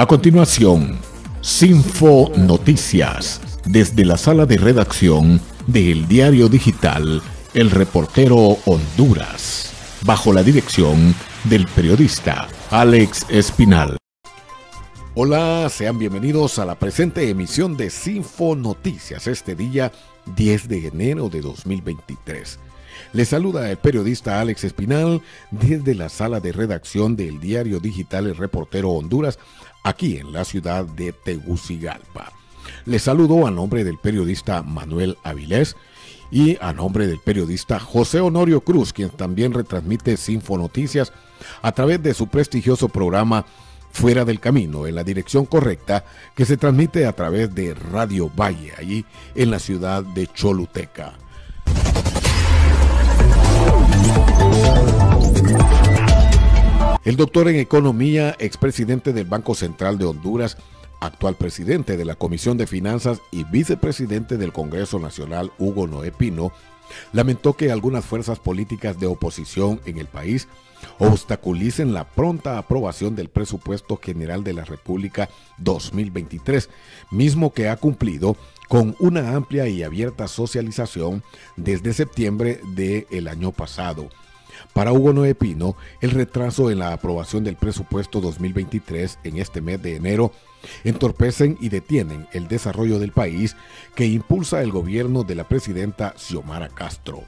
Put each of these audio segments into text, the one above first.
A continuación, Sinfo Noticias, desde la sala de redacción del diario digital El Reportero Honduras, bajo la dirección del periodista Alex Espinal. Hola, sean bienvenidos a la presente emisión de Sinfo Noticias este día 10 de enero de 2023. Les saluda el periodista Alex Espinal desde la sala de redacción del diario digital El Reportero Honduras, aquí en la ciudad de Tegucigalpa. Les saludo a nombre del periodista Manuel Avilés y a nombre del periodista José Honorio Cruz, quien también retransmite Sinfo Noticias a través de su prestigioso programa Fuera del Camino, en la dirección correcta, que se transmite a través de Radio Valle, allí en la ciudad de Choluteca. El doctor en economía, expresidente del Banco Central de Honduras, actual presidente de la Comisión de Finanzas y vicepresidente del Congreso Nacional, Hugo Noé Pino, lamentó que algunas fuerzas políticas de oposición en el país obstaculicen la pronta aprobación del presupuesto general de la República 2023, mismo que ha cumplido con una amplia y abierta socialización desde septiembre del año pasado. Para Hugo Noé Pino, el retraso en la aprobación del presupuesto 2023 en este mes de enero entorpecen y detienen el desarrollo del país que impulsa el gobierno de la presidenta Xiomara Castro.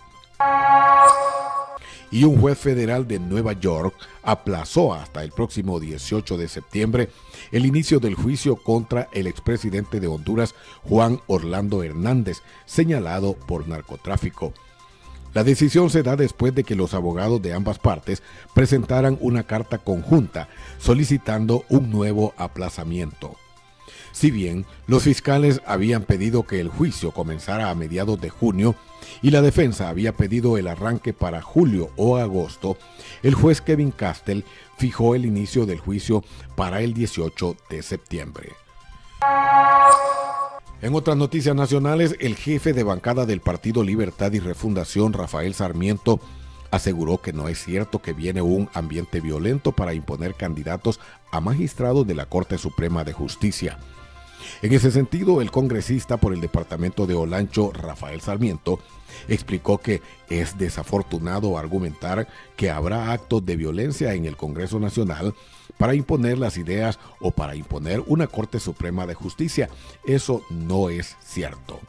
Y un juez federal de Nueva York aplazó hasta el próximo 18 de septiembre el inicio del juicio contra el expresidente de Honduras, Juan Orlando Hernández, señalado por narcotráfico. La decisión se da después de que los abogados de ambas partes presentaran una carta conjunta solicitando un nuevo aplazamiento. Si bien los fiscales habían pedido que el juicio comenzara a mediados de junio y la defensa había pedido el arranque para julio o agosto, el juez Kevin Castell fijó el inicio del juicio para el 18 de septiembre. En otras noticias nacionales, el jefe de bancada del Partido Libertad y Refundación, Rafael Sarmiento, aseguró que no es cierto que viene un ambiente violento para imponer candidatos a magistrados de la Corte Suprema de Justicia. En ese sentido, el congresista por el departamento de Olancho, Rafael Sarmiento, explicó que es desafortunado argumentar que habrá actos de violencia en el Congreso Nacional para imponer las ideas o para imponer una Corte Suprema de Justicia. Eso no es cierto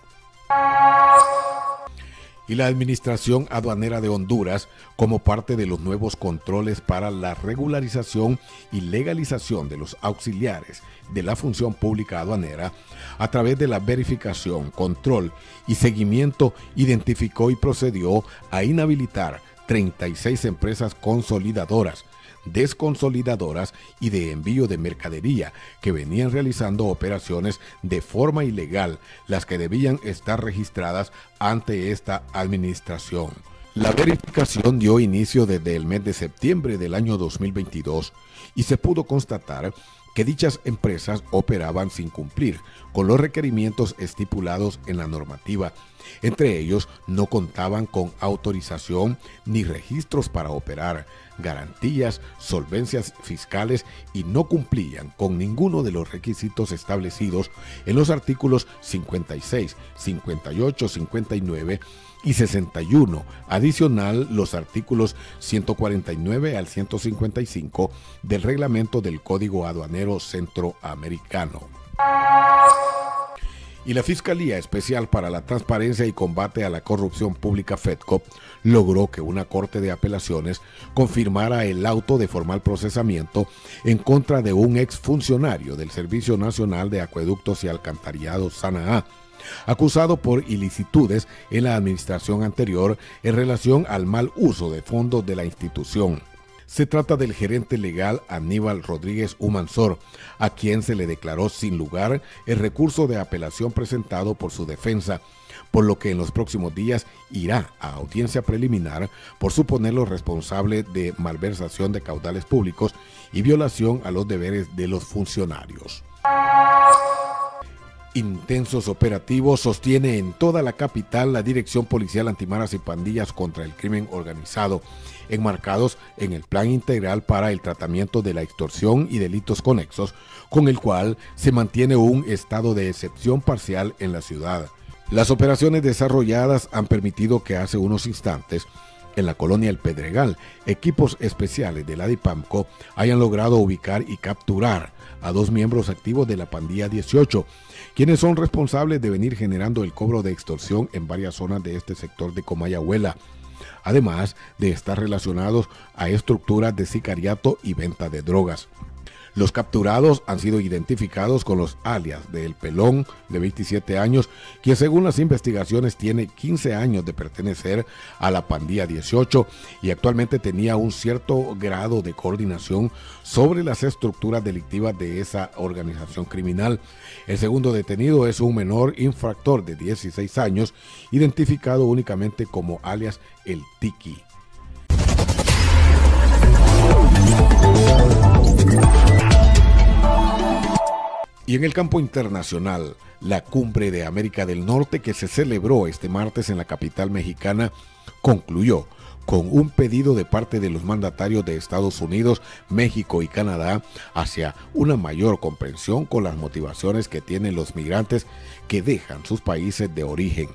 y la Administración Aduanera de Honduras como parte de los nuevos controles para la regularización y legalización de los auxiliares de la función pública aduanera a través de la verificación, control y seguimiento identificó y procedió a inhabilitar 36 empresas consolidadoras desconsolidadoras y de envío de mercadería que venían realizando operaciones de forma ilegal, las que debían estar registradas ante esta administración. La verificación dio inicio desde el mes de septiembre del año 2022 y se pudo constatar que dichas empresas operaban sin cumplir con los requerimientos estipulados en la normativa. Entre ellos, no contaban con autorización ni registros para operar, garantías, solvencias fiscales y no cumplían con ninguno de los requisitos establecidos en los artículos 56, 58, 59 y 61, adicional los artículos 149 al 155 del reglamento del Código Aduanero Centroamericano. Y la Fiscalía Especial para la Transparencia y Combate a la Corrupción Pública FEDCO logró que una corte de apelaciones confirmara el auto de formal procesamiento en contra de un exfuncionario del Servicio Nacional de Acueductos y Alcantarillados SANAA acusado por ilicitudes en la administración anterior en relación al mal uso de fondos de la institución. Se trata del gerente legal Aníbal Rodríguez Humansor, a quien se le declaró sin lugar el recurso de apelación presentado por su defensa, por lo que en los próximos días irá a audiencia preliminar por suponerlo responsable de malversación de caudales públicos y violación a los deberes de los funcionarios. Intensos operativos sostiene en toda la capital la Dirección Policial Antimaras y Pandillas contra el Crimen Organizado, enmarcados en el Plan Integral para el Tratamiento de la Extorsión y Delitos Conexos, con el cual se mantiene un estado de excepción parcial en la ciudad. Las operaciones desarrolladas han permitido que hace unos instantes en la colonia El Pedregal, equipos especiales de la DIPAMCO hayan logrado ubicar y capturar a dos miembros activos de la pandilla 18, quienes son responsables de venir generando el cobro de extorsión en varias zonas de este sector de Comayagüela, además de estar relacionados a estructuras de sicariato y venta de drogas. Los capturados han sido identificados con los alias de El Pelón, de 27 años, quien según las investigaciones tiene 15 años de pertenecer a la pandilla 18 y actualmente tenía un cierto grado de coordinación sobre las estructuras delictivas de esa organización criminal. El segundo detenido es un menor infractor de 16 años, identificado únicamente como alias El Tiki. Y en el campo internacional, la cumbre de América del Norte que se celebró este martes en la capital mexicana concluyó con un pedido de parte de los mandatarios de Estados Unidos, México y Canadá hacia una mayor comprensión con las motivaciones que tienen los migrantes que dejan sus países de origen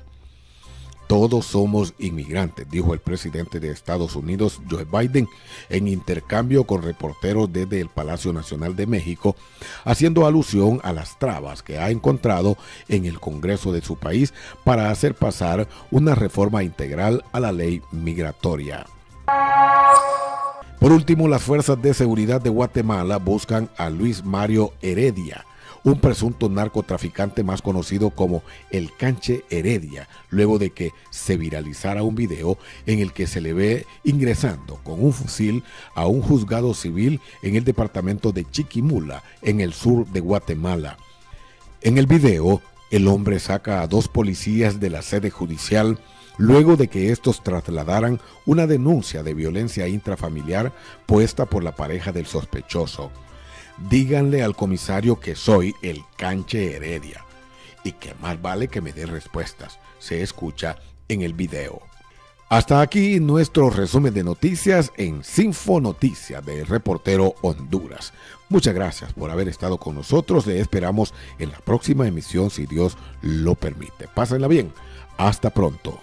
todos somos inmigrantes, dijo el presidente de Estados Unidos, Joe Biden, en intercambio con reporteros desde el Palacio Nacional de México, haciendo alusión a las trabas que ha encontrado en el Congreso de su país para hacer pasar una reforma integral a la ley migratoria. Por último, las fuerzas de seguridad de Guatemala buscan a Luis Mario Heredia, un presunto narcotraficante más conocido como el Canche Heredia, luego de que se viralizara un video en el que se le ve ingresando con un fusil a un juzgado civil en el departamento de Chiquimula, en el sur de Guatemala. En el video, el hombre saca a dos policías de la sede judicial luego de que estos trasladaran una denuncia de violencia intrafamiliar puesta por la pareja del sospechoso díganle al comisario que soy el canche Heredia y que más vale que me dé respuestas. Se escucha en el video. Hasta aquí nuestro resumen de noticias en Sinfo Noticias de Reportero Honduras. Muchas gracias por haber estado con nosotros. Le esperamos en la próxima emisión si Dios lo permite. Pásenla bien. Hasta pronto.